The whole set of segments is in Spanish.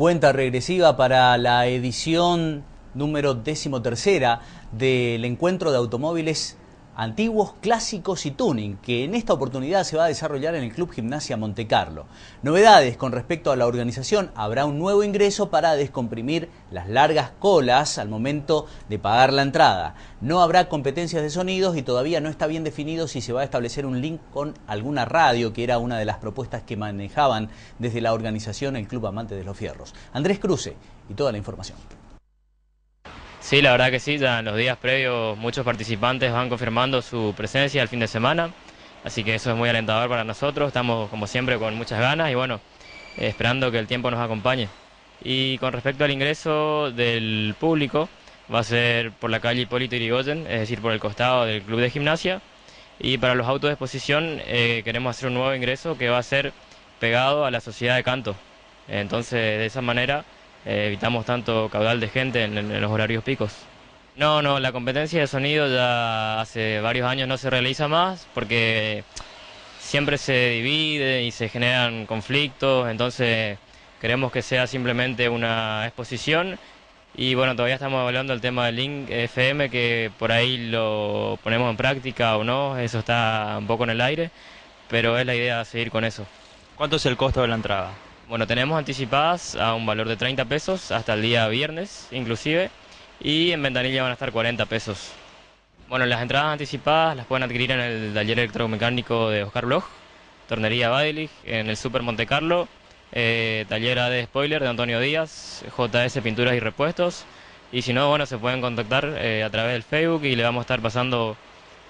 Cuenta regresiva para la edición número decimotercera del encuentro de automóviles antiguos, clásicos y tuning, que en esta oportunidad se va a desarrollar en el Club Gimnasia Monte Carlo. Novedades con respecto a la organización, habrá un nuevo ingreso para descomprimir las largas colas al momento de pagar la entrada. No habrá competencias de sonidos y todavía no está bien definido si se va a establecer un link con alguna radio, que era una de las propuestas que manejaban desde la organización el Club Amante de los Fierros. Andrés Cruce y toda la información. Sí, la verdad que sí, ya en los días previos muchos participantes van confirmando su presencia el fin de semana, así que eso es muy alentador para nosotros, estamos como siempre con muchas ganas y bueno, esperando que el tiempo nos acompañe. Y con respecto al ingreso del público, va a ser por la calle Hipólito Irigoyen, es decir, por el costado del club de gimnasia, y para los autos de exposición eh, queremos hacer un nuevo ingreso que va a ser pegado a la sociedad de canto. Entonces, de esa manera eh, evitamos tanto caudal de gente en, los horarios picos. No, no, la competencia de sonido ya hace varios años no se realiza más porque siempre se divide y se generan conflictos, entonces queremos que sea simplemente una exposición y bueno, todavía estamos hablando del tema del Link FM que por ahí lo ponemos en práctica o no, eso está un poco en el aire, pero es la idea seguir con eso. ¿Cuánto es el costo de la entrada? Bueno, tenemos anticipadas a un valor de 30 pesos hasta el día viernes inclusive y en ventanilla van a estar 40 pesos. Bueno, las entradas anticipadas las pueden adquirir en el taller electromecánico de Oscar Bloch, Tornería Badilich, en el Super Monte Carlo, eh, taller de spoiler de Antonio Díaz, JS Pinturas y Repuestos. Y si no, bueno, se pueden contactar eh, a través del Facebook y le vamos a estar pasando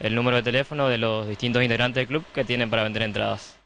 el número de teléfono de los distintos integrantes del club que tienen para vender entradas.